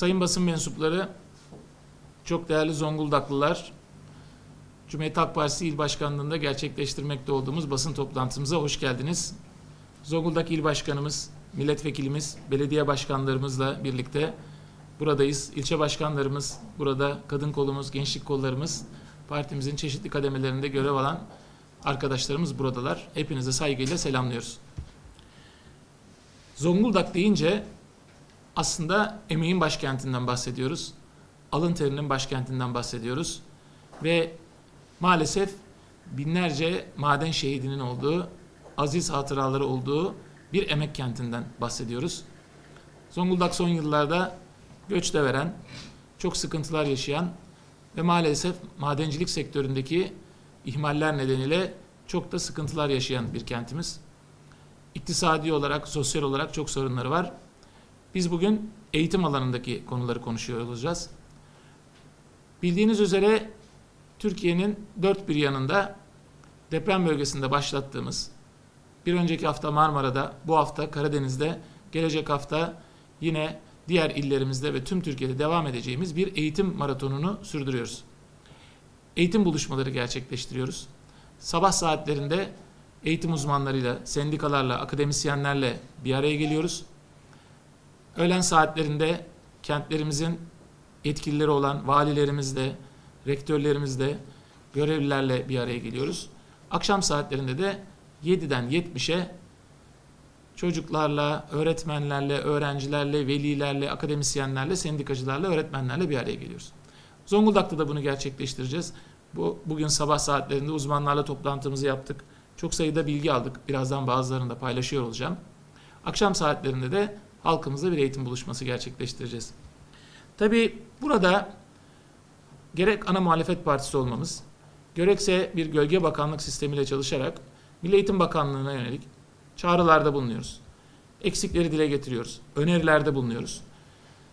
sayın basın mensupları, çok değerli Zonguldaklılar, Cumhuriyet Halk Partisi İl Başkanlığı'nda gerçekleştirmekte olduğumuz basın toplantımıza hoş geldiniz. Zonguldak İl Başkanımız, milletvekilimiz, belediye başkanlarımızla birlikte buradayız. İlçe başkanlarımız, burada kadın kolumuz, gençlik kollarımız, partimizin çeşitli kademelerinde görev alan arkadaşlarımız buradalar. Hepinize saygıyla selamlıyoruz. Zonguldak deyince aslında emeğin başkentinden bahsediyoruz. Alın terinin başkentinden bahsediyoruz. Ve maalesef binlerce maden şehidinin olduğu, aziz hatıraları olduğu bir emek kentinden bahsediyoruz. Zonguldak son yıllarda göçte veren, çok sıkıntılar yaşayan ve maalesef madencilik sektöründeki ihmaller nedeniyle çok da sıkıntılar yaşayan bir kentimiz. İktisadi olarak, sosyal olarak çok sorunları var. Biz bugün eğitim alanındaki konuları konuşuyor olacağız. Bildiğiniz üzere Türkiye'nin dört bir yanında deprem bölgesinde başlattığımız, bir önceki hafta Marmara'da, bu hafta Karadeniz'de, gelecek hafta yine diğer illerimizde ve tüm Türkiye'de devam edeceğimiz bir eğitim maratonunu sürdürüyoruz. Eğitim buluşmaları gerçekleştiriyoruz. Sabah saatlerinde eğitim uzmanlarıyla, sendikalarla, akademisyenlerle bir araya geliyoruz. Öğlen saatlerinde kentlerimizin yetkilileri olan valilerimizle, rektörlerimizle, görevlilerle bir araya geliyoruz. Akşam saatlerinde de 7'den 70'e çocuklarla, öğretmenlerle, öğrencilerle, velilerle, akademisyenlerle, sendikacılarla, öğretmenlerle bir araya geliyoruz. Zonguldak'ta da bunu gerçekleştireceğiz. Bu bugün sabah saatlerinde uzmanlarla toplantımızı yaptık. Çok sayıda bilgi aldık. Birazdan bazılarını da paylaşıyor olacağım. Akşam saatlerinde de halkımızla bir eğitim buluşması gerçekleştireceğiz. Tabii burada gerek ana muhalefet partisi olmamız, gerekse bir gölge bakanlık sistemiyle çalışarak Milli Eğitim Bakanlığı'na yönelik çağrılarda bulunuyoruz. Eksikleri dile getiriyoruz. Önerilerde bulunuyoruz.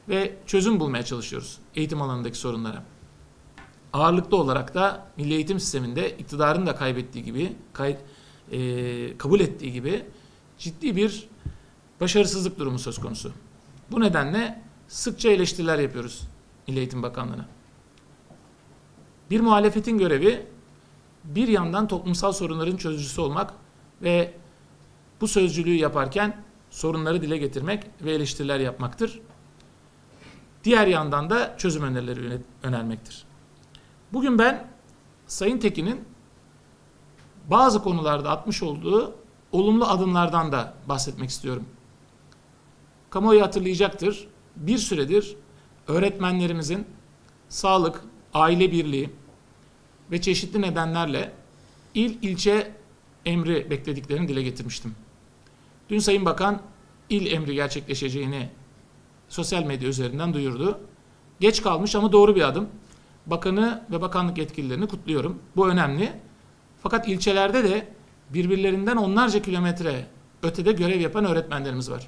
Ve çözüm bulmaya çalışıyoruz eğitim alanındaki sorunlara. Ağırlıklı olarak da milli eğitim sisteminde iktidarın da kaybettiği gibi, kay, e, kabul ettiği gibi ciddi bir başarısızlık durumu söz konusu. Bu nedenle sıkça eleştiriler yapıyoruz Milli Eğitim Bakanlığı'na. Bir muhalefetin görevi bir yandan toplumsal sorunların çözücüsü olmak ve bu sözcülüğü yaparken sorunları dile getirmek ve eleştiriler yapmaktır. Diğer yandan da çözüm önerileri önermektir. Bugün ben Sayın Tekin'in bazı konularda atmış olduğu olumlu adımlardan da bahsetmek istiyorum. Kamuoyu hatırlayacaktır. Bir süredir öğretmenlerimizin sağlık, aile birliği ve çeşitli nedenlerle il ilçe emri beklediklerini dile getirmiştim. Dün Sayın Bakan il emri gerçekleşeceğini sosyal medya üzerinden duyurdu. Geç kalmış ama doğru bir adım. Bakanı ve bakanlık yetkililerini kutluyorum. Bu önemli. Fakat ilçelerde de birbirlerinden onlarca kilometre ötede görev yapan öğretmenlerimiz var.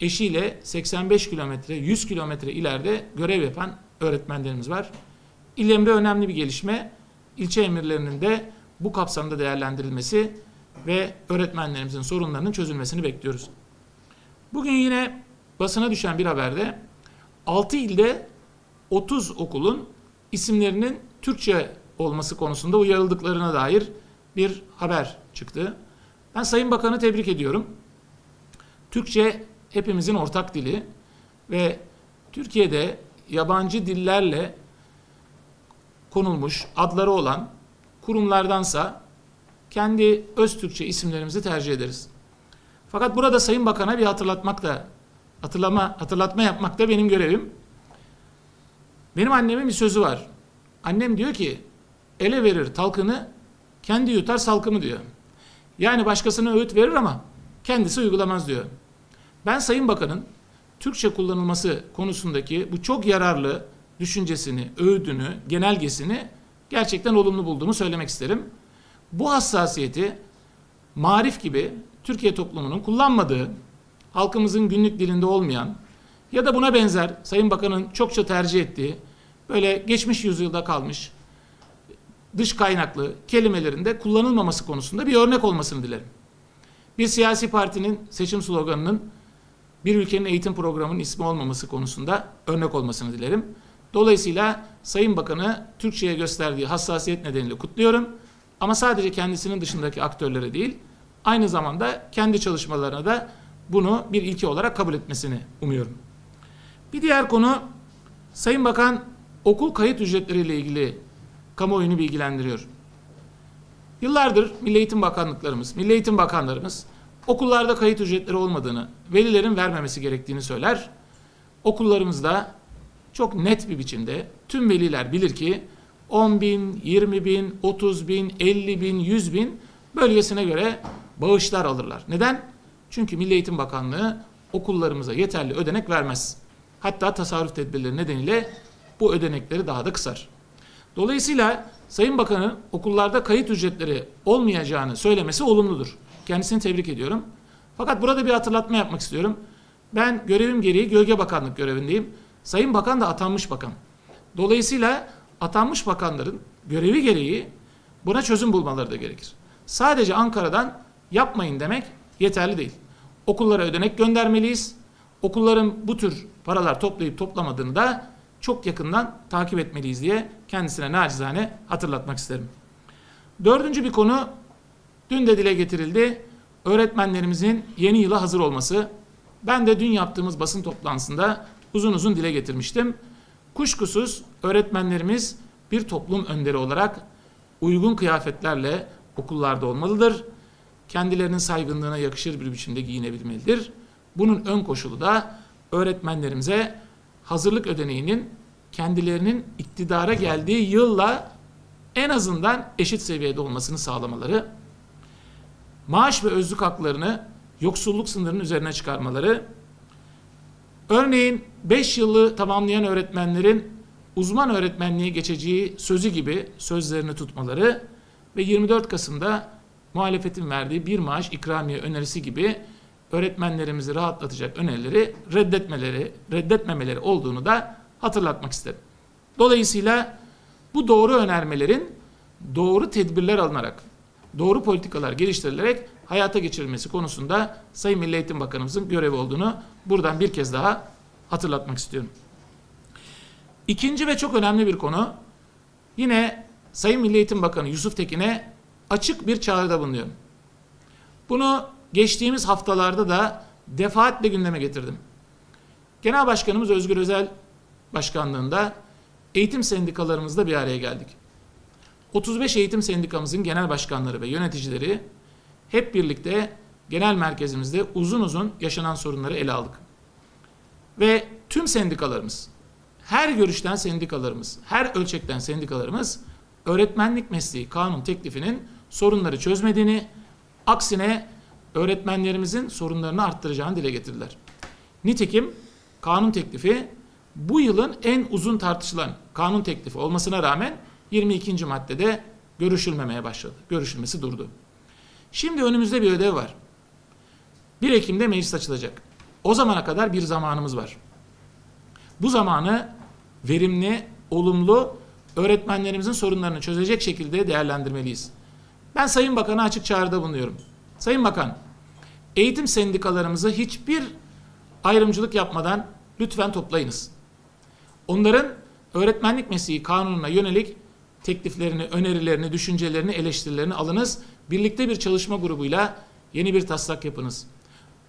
Eşiyle 85 kilometre, 100 kilometre ileride görev yapan öğretmenlerimiz var. İl emri önemli bir gelişme. İlçe emirlerinin de bu kapsamda değerlendirilmesi ve öğretmenlerimizin sorunlarının çözülmesini bekliyoruz. Bugün yine basına düşen bir haberde 6 ilde 30 okulun isimlerinin Türkçe olması konusunda uyarıldıklarına dair bir haber çıktı. Ben Sayın Bakan'ı tebrik ediyorum. Türkçe hepimizin ortak dili ve Türkiye'de yabancı dillerle konulmuş adları olan kurumlardansa kendi öz Türkçe isimlerimizi tercih ederiz. Fakat burada Sayın Bakan'a bir hatırlatmak da hatırlama hatırlatma yapmak da benim görevim. Benim annemin bir sözü var. Annem diyor ki ele verir talkını kendi yutar salkımı diyor. Yani başkasına öğüt verir ama kendisi uygulamaz diyor. Ben Sayın Bakan'ın Türkçe kullanılması konusundaki bu çok yararlı düşüncesini, öğüdünü, genelgesini gerçekten olumlu bulduğumu söylemek isterim. Bu hassasiyeti marif gibi Türkiye toplumunun kullanmadığı, halkımızın günlük dilinde olmayan ya da buna benzer Sayın Bakan'ın çokça tercih ettiği böyle geçmiş yüzyılda kalmış dış kaynaklı kelimelerinde kullanılmaması konusunda bir örnek olmasını dilerim. Bir siyasi partinin seçim sloganının bir ülkenin eğitim programının ismi olmaması konusunda örnek olmasını dilerim. Dolayısıyla Sayın Bakanı Türkçe'ye gösterdiği hassasiyet nedeniyle kutluyorum. Ama sadece kendisinin dışındaki aktörlere değil, aynı zamanda kendi çalışmalarına da bunu bir ilke olarak kabul etmesini umuyorum. Bir diğer konu Sayın Bakan okul kayıt ücretleriyle ilgili kamuoyunu bilgilendiriyor. Yıllardır Milli Eğitim Bakanlıklarımız, Milli Eğitim Bakanlarımız okullarda kayıt ücretleri olmadığını, velilerin vermemesi gerektiğini söyler. Okullarımızda çok net bir biçimde tüm veliler bilir ki 10 bin, 20 bin, 30 bin, 50 bin, 100 bin bölgesine göre bağışlar alırlar. Neden? Çünkü Milli Eğitim Bakanlığı okullarımıza yeterli ödenek vermez. Hatta tasarruf tedbirleri nedeniyle bu ödenekleri daha da kısar. Dolayısıyla Sayın Bakan'ın okullarda kayıt ücretleri olmayacağını söylemesi olumludur. Kendisini tebrik ediyorum. Fakat burada bir hatırlatma yapmak istiyorum. Ben görevim gereği Gölge Bakanlık görevindeyim. Sayın Bakan da atanmış bakan. Dolayısıyla atanmış bakanların görevi gereği buna çözüm bulmaları da gerekir. Sadece Ankara'dan yapmayın demek yeterli değil. Okullara ödenek göndermeliyiz. Okulların bu tür paralar toplayıp toplamadığını da çok yakından takip etmeliyiz diye kendisine nacizane hatırlatmak isterim. Dördüncü bir konu dün de dile getirildi. Öğretmenlerimizin yeni yıla hazır olması. Ben de dün yaptığımız basın toplantısında uzun uzun dile getirmiştim. Kuşkusuz öğretmenlerimiz bir toplum önderi olarak uygun kıyafetlerle okullarda olmalıdır. Kendilerinin saygınlığına yakışır bir biçimde giyinebilmelidir. Bunun ön koşulu da öğretmenlerimize hazırlık ödeneğinin kendilerinin iktidara geldiği yılla en azından eşit seviyede olmasını sağlamaları, maaş ve özlük haklarını yoksulluk sınırının üzerine çıkarmaları, örneğin 5 yılı tamamlayan öğretmenlerin uzman öğretmenliğe geçeceği sözü gibi sözlerini tutmaları ve 24 Kasım'da muhalefetin verdiği bir maaş ikramiye önerisi gibi öğretmenlerimizi rahatlatacak önerileri reddetmeleri, reddetmemeleri olduğunu da hatırlatmak isterim. Dolayısıyla bu doğru önermelerin doğru tedbirler alınarak, doğru politikalar geliştirilerek hayata geçirilmesi konusunda Sayın Milli Eğitim Bakanımızın görevi olduğunu buradan bir kez daha hatırlatmak istiyorum. İkinci ve çok önemli bir konu, yine Sayın Milli Eğitim Bakanı Yusuf Tekin'e açık bir çağrıda bulunuyorum. Bunu geçtiğimiz haftalarda da defaatle gündeme getirdim. Genel Başkanımız Özgür Özel başkanlığında eğitim sendikalarımızla bir araya geldik. 35 eğitim sendikamızın genel başkanları ve yöneticileri hep birlikte genel merkezimizde uzun uzun yaşanan sorunları ele aldık. Ve tüm sendikalarımız, her görüşten sendikalarımız, her ölçekten sendikalarımız öğretmenlik mesleği kanun teklifinin sorunları çözmediğini, aksine öğretmenlerimizin sorunlarını arttıracağını dile getirdiler. Nitekim kanun teklifi bu yılın en uzun tartışılan kanun teklifi olmasına rağmen 22. maddede görüşülmemeye başladı. Görüşülmesi durdu. Şimdi önümüzde bir ödev var. 1 Ekim'de meclis açılacak. O zamana kadar bir zamanımız var. Bu zamanı verimli, olumlu öğretmenlerimizin sorunlarını çözecek şekilde değerlendirmeliyiz. Ben Sayın Bakan'a açık çağrıda bulunuyorum. Sayın Bakan, eğitim sendikalarımızı hiçbir ayrımcılık yapmadan lütfen toplayınız. Onların öğretmenlik mesleği kanununa yönelik tekliflerini, önerilerini, düşüncelerini, eleştirilerini alınız. Birlikte bir çalışma grubuyla yeni bir taslak yapınız.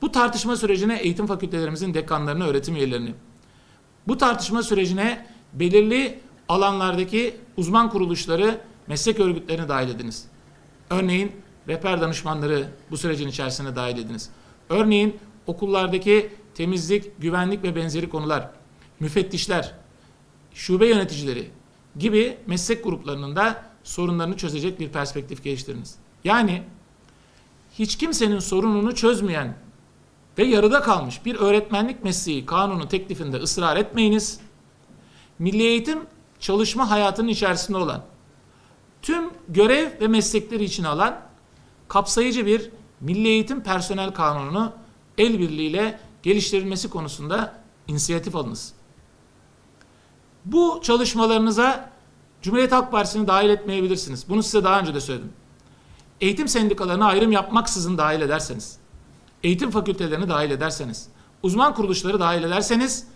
Bu tartışma sürecine eğitim fakültelerimizin dekanlarını, öğretim üyelerini, bu tartışma sürecine belirli alanlardaki uzman kuruluşları, meslek örgütlerini dahil ediniz. Örneğin rehber danışmanları bu sürecin içerisine dahil ediniz. Örneğin okullardaki temizlik, güvenlik ve benzeri konular, müfettişler, şube yöneticileri gibi meslek gruplarının da sorunlarını çözecek bir perspektif geliştiriniz. Yani hiç kimsenin sorununu çözmeyen ve yarıda kalmış bir öğretmenlik mesleği kanunu teklifinde ısrar etmeyiniz. Milli eğitim çalışma hayatının içerisinde olan, tüm görev ve meslekleri içine alan kapsayıcı bir Milli Eğitim Personel Kanunu el birliğiyle geliştirilmesi konusunda inisiyatif alınız. Bu çalışmalarınıza Cumhuriyet Halk Partisi'ni dahil etmeyebilirsiniz. Bunu size daha önce de söyledim. Eğitim sendikalarına ayrım yapmaksızın dahil ederseniz, eğitim fakültelerini dahil ederseniz, uzman kuruluşları dahil ederseniz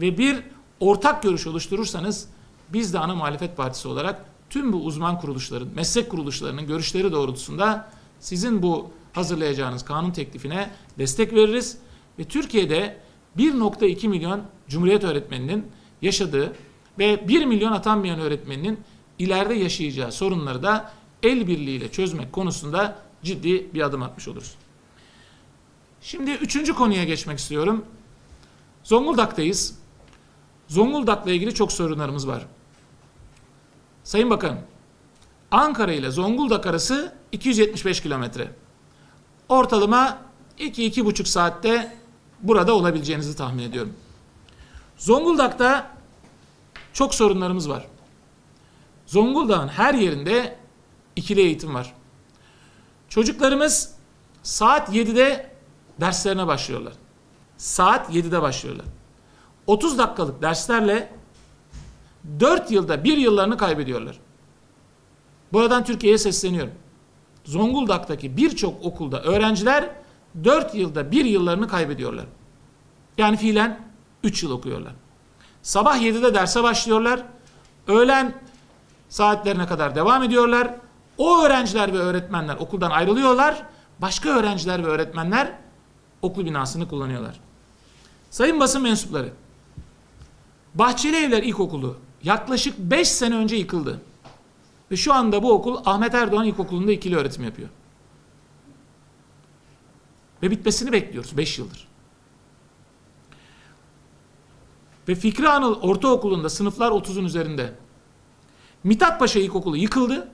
ve bir ortak görüş oluşturursanız biz de ana muhalefet partisi olarak tüm bu uzman kuruluşların, meslek kuruluşlarının görüşleri doğrultusunda sizin bu hazırlayacağınız kanun teklifine destek veririz ve Türkiye'de 1.2 milyon Cumhuriyet öğretmeninin yaşadığı ve 1 milyon atanmayan öğretmeninin ileride yaşayacağı sorunları da el birliğiyle çözmek konusunda ciddi bir adım atmış oluruz. Şimdi üçüncü konuya geçmek istiyorum. Zonguldak'tayız. Zonguldak'la ilgili çok sorunlarımız var. Sayın Bakanım, Ankara ile Zonguldak arası 275 kilometre. Ortalama 2-2,5 saatte burada olabileceğinizi tahmin ediyorum. Zonguldak'ta çok sorunlarımız var. Zonguldak'ın her yerinde ikili eğitim var. Çocuklarımız saat 7'de derslerine başlıyorlar. Saat 7'de başlıyorlar. 30 dakikalık derslerle 4 yılda 1 yıllarını kaybediyorlar. Buradan Türkiye'ye sesleniyorum. Zonguldak'taki birçok okulda öğrenciler 4 yılda 1 yıllarını kaybediyorlar. Yani fiilen 3 yıl okuyorlar. Sabah 7'de derse başlıyorlar. Öğlen saatlerine kadar devam ediyorlar. O öğrenciler ve öğretmenler okuldan ayrılıyorlar. Başka öğrenciler ve öğretmenler okul binasını kullanıyorlar. Sayın basın mensupları, Bahçeli Evler İlkokulu yaklaşık 5 sene önce yıkıldı. Ve şu anda bu okul Ahmet Erdoğan İlkokulu'nda ikili öğretim yapıyor. Ve bitmesini bekliyoruz 5 yıldır. Ve Fikri Anıl Ortaokulu'nda sınıflar 30'un üzerinde. Mithat Paşa İlkokulu yıkıldı.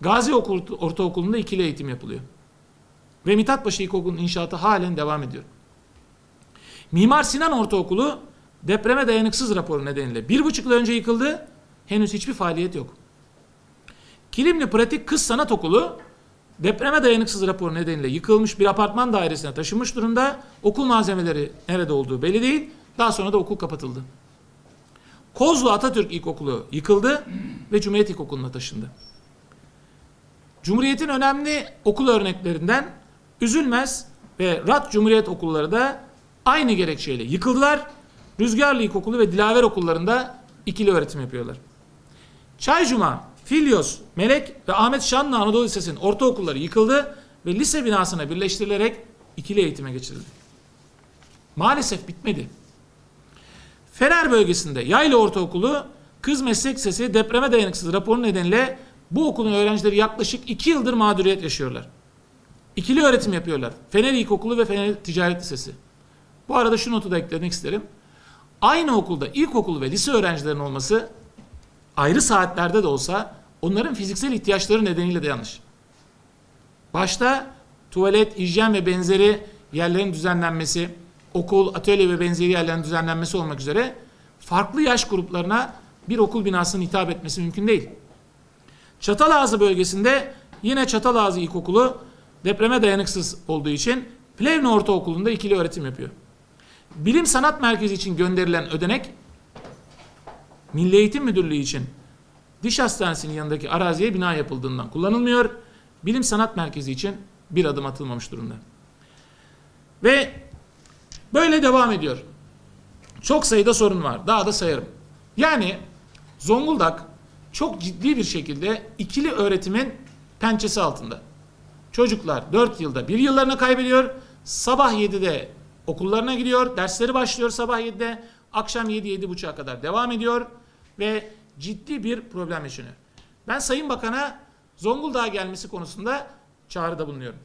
Gazi Ortaokulu'nda ikili eğitim yapılıyor. Ve Mithat Paşa İlkokulu'nun inşaatı halen devam ediyor. Mimar Sinan Ortaokulu depreme dayanıksız raporu nedeniyle bir buçuk yıl önce yıkıldı. Henüz hiçbir faaliyet yok. Kilimli Pratik Kız Sanat Okulu depreme dayanıksız raporu nedeniyle yıkılmış bir apartman dairesine taşınmış durumda. Okul malzemeleri nerede olduğu belli değil. Daha sonra da okul kapatıldı. Kozlu Atatürk İlkokulu yıkıldı ve Cumhuriyet İlkokulu'na taşındı. Cumhuriyet'in önemli okul örneklerinden Üzülmez ve Rat Cumhuriyet okulları da aynı gerekçeyle yıkıldılar. Rüzgarlı İlkokulu ve Dilaver okullarında ikili öğretim yapıyorlar. Çaycuma, Filyos, Melek ve Ahmet Şanlı Anadolu Lisesi'nin ortaokulları yıkıldı ve lise binasına birleştirilerek ikili eğitime geçirildi. Maalesef bitmedi. Fener bölgesinde Yaylı Ortaokulu Kız Meslek Lisesi depreme dayanıksız raporu nedeniyle bu okulun öğrencileri yaklaşık 2 yıldır mağduriyet yaşıyorlar. İkili öğretim yapıyorlar. Fener İlkokulu ve Fener Ticaret Lisesi. Bu arada şu notu da eklemek isterim. Aynı okulda ilkokul ve lise öğrencilerinin olması ayrı saatlerde de olsa onların fiziksel ihtiyaçları nedeniyle de yanlış. Başta tuvalet, hijyen ve benzeri yerlerin düzenlenmesi, okul, atölye ve benzeri yerlerin düzenlenmesi olmak üzere farklı yaş gruplarına bir okul binasının hitap etmesi mümkün değil. Çatalazı bölgesinde yine Çatalazı İlkokulu depreme dayanıksız olduğu için Plevne Ortaokulu'nda ikili öğretim yapıyor. Bilim Sanat Merkezi için gönderilen ödenek Milli Eğitim Müdürlüğü için diş hastanesinin yanındaki araziye bina yapıldığından kullanılmıyor. Bilim Sanat Merkezi için bir adım atılmamış durumda. Ve böyle devam ediyor. Çok sayıda sorun var. Daha da sayarım. Yani Zonguldak çok ciddi bir şekilde ikili öğretimin pençesi altında. Çocuklar 4 yılda 1 yıllarını kaybediyor. Sabah 7'de okullarına gidiyor. Dersleri başlıyor sabah 7'de. Akşam 7-7.30'a kadar devam ediyor. Ve ciddi bir problem yaşanıyor. Ben Sayın Bakan'a Zonguldak'a gelmesi konusunda çağrıda bulunuyorum.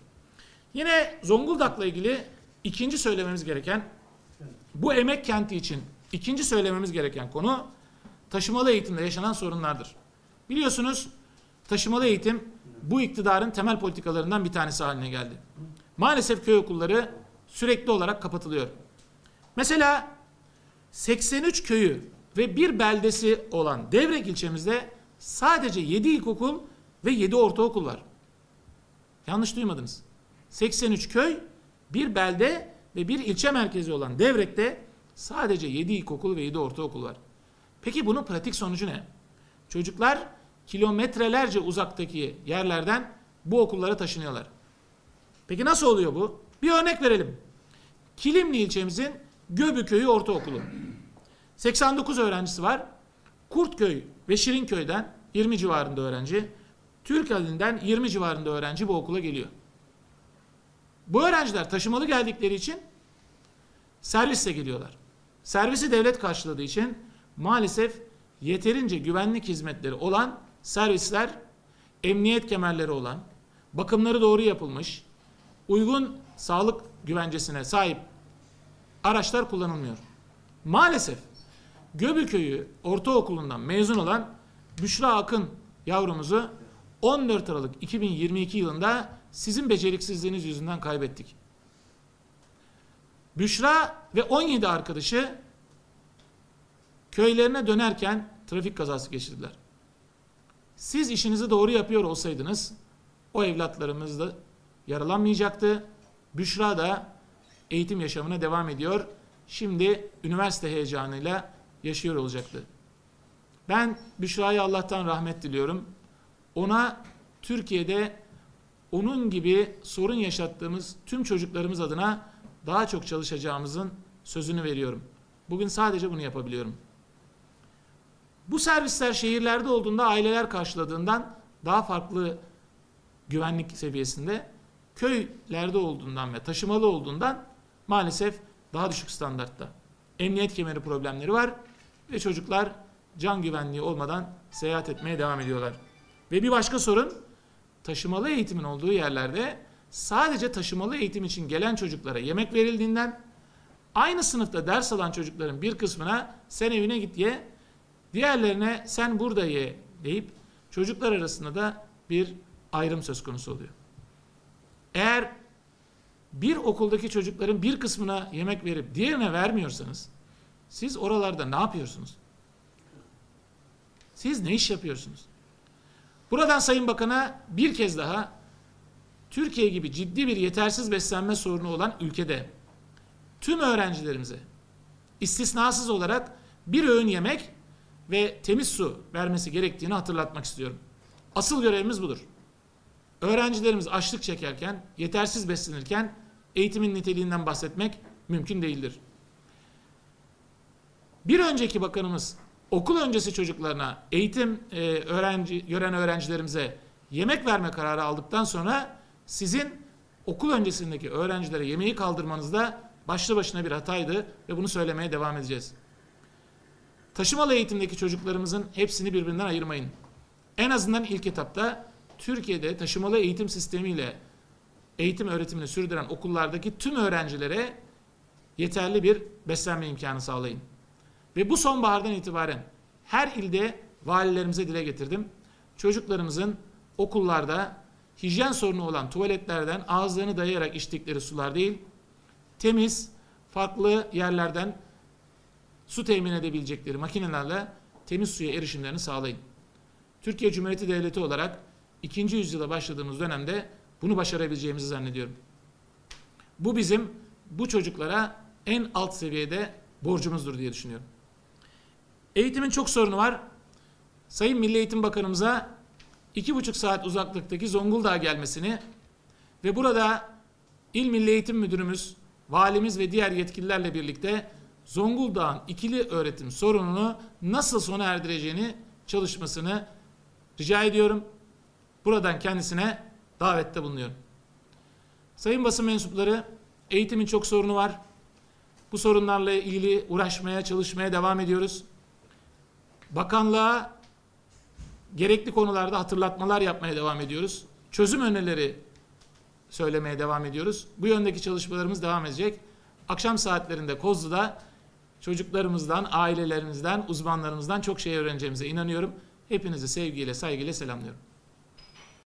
Yine Zonguldak'la ilgili ikinci söylememiz gereken bu emek kenti için ikinci söylememiz gereken konu taşımalı eğitimde yaşanan sorunlardır. Biliyorsunuz taşımalı eğitim bu iktidarın temel politikalarından bir tanesi haline geldi. Maalesef köy okulları sürekli olarak kapatılıyor. Mesela 83 köyü ve bir beldesi olan Devrek ilçemizde sadece 7 ilkokul ve 7 ortaokul var. Yanlış duymadınız. 83 köy, bir belde ve bir ilçe merkezi olan Devrek'te sadece 7 ilkokul ve 7 ortaokul var. Peki bunun pratik sonucu ne? Çocuklar kilometrelerce uzaktaki yerlerden bu okullara taşınıyorlar. Peki nasıl oluyor bu? Bir örnek verelim. Kilimli ilçemizin Göbüköy'ü Ortaokulu. 89 öğrencisi var. Kurtköy ve Şirinköy'den 20 civarında öğrenci. Türkali'nden 20 civarında öğrenci bu okula geliyor. Bu öğrenciler taşımalı geldikleri için servisle geliyorlar. Servisi devlet karşıladığı için maalesef yeterince güvenlik hizmetleri olan servisler, emniyet kemerleri olan, bakımları doğru yapılmış, uygun sağlık güvencesine sahip araçlar kullanılmıyor. Maalesef Göbüköy'ü ortaokulundan mezun olan Büşra Akın yavrumuzu 14 Aralık 2022 yılında sizin beceriksizliğiniz yüzünden kaybettik. Büşra ve 17 arkadaşı köylerine dönerken trafik kazası geçirdiler. Siz işinizi doğru yapıyor olsaydınız o evlatlarımız da yaralanmayacaktı. Büşra da eğitim yaşamına devam ediyor. Şimdi üniversite heyecanıyla yaşıyor olacaktı. Ben Büşra'ya Allah'tan rahmet diliyorum. Ona Türkiye'de onun gibi sorun yaşattığımız tüm çocuklarımız adına daha çok çalışacağımızın sözünü veriyorum. Bugün sadece bunu yapabiliyorum. Bu servisler şehirlerde olduğunda aileler karşıladığından daha farklı güvenlik seviyesinde köylerde olduğundan ve taşımalı olduğundan maalesef daha düşük standartta. Emniyet kemeri problemleri var ve çocuklar can güvenliği olmadan seyahat etmeye devam ediyorlar. Ve bir başka sorun taşımalı eğitimin olduğu yerlerde sadece taşımalı eğitim için gelen çocuklara yemek verildiğinden aynı sınıfta ders alan çocukların bir kısmına sen evine git ye, diğerlerine sen burada ye deyip çocuklar arasında da bir ayrım söz konusu oluyor. Eğer bir okuldaki çocukların bir kısmına yemek verip diğerine vermiyorsanız siz oralarda ne yapıyorsunuz? Siz ne iş yapıyorsunuz? Buradan Sayın Bakan'a bir kez daha Türkiye gibi ciddi bir yetersiz beslenme sorunu olan ülkede tüm öğrencilerimize istisnasız olarak bir öğün yemek ve temiz su vermesi gerektiğini hatırlatmak istiyorum. Asıl görevimiz budur. Öğrencilerimiz açlık çekerken, yetersiz beslenirken eğitimin niteliğinden bahsetmek mümkün değildir. Bir önceki bakanımız okul öncesi çocuklarına eğitim e, öğrenci gören öğrencilerimize yemek verme kararı aldıktan sonra sizin okul öncesindeki öğrencilere yemeği kaldırmanız da başlı başına bir hataydı ve bunu söylemeye devam edeceğiz. Taşımalı eğitimdeki çocuklarımızın hepsini birbirinden ayırmayın. En azından ilk etapta Türkiye'de taşımalı eğitim sistemiyle eğitim öğretimini sürdüren okullardaki tüm öğrencilere yeterli bir beslenme imkanı sağlayın. Ve bu sonbahardan itibaren her ilde valilerimize dile getirdim. Çocuklarımızın okullarda hijyen sorunu olan tuvaletlerden ağızlarını dayayarak içtikleri sular değil, temiz, farklı yerlerden su temin edebilecekleri makinelerle temiz suya erişimlerini sağlayın. Türkiye Cumhuriyeti Devleti olarak ikinci yüzyıla başladığımız dönemde bunu başarabileceğimizi zannediyorum. Bu bizim bu çocuklara en alt seviyede borcumuzdur diye düşünüyorum. Eğitimin çok sorunu var. Sayın Milli Eğitim Bakanımıza iki buçuk saat uzaklıktaki Zonguldak'a gelmesini ve burada İl Milli Eğitim Müdürümüz, valimiz ve diğer yetkililerle birlikte Zonguldak'ın ikili öğretim sorununu nasıl sona erdireceğini çalışmasını rica ediyorum. Buradan kendisine davette bulunuyorum. Sayın basın mensupları, eğitimin çok sorunu var. Bu sorunlarla ilgili uğraşmaya, çalışmaya devam ediyoruz. Bakanlığa gerekli konularda hatırlatmalar yapmaya devam ediyoruz. Çözüm önerileri söylemeye devam ediyoruz. Bu yöndeki çalışmalarımız devam edecek. Akşam saatlerinde Kozlu'da çocuklarımızdan, ailelerimizden, uzmanlarımızdan çok şey öğreneceğimize inanıyorum. Hepinizi sevgiyle, saygıyla selamlıyorum.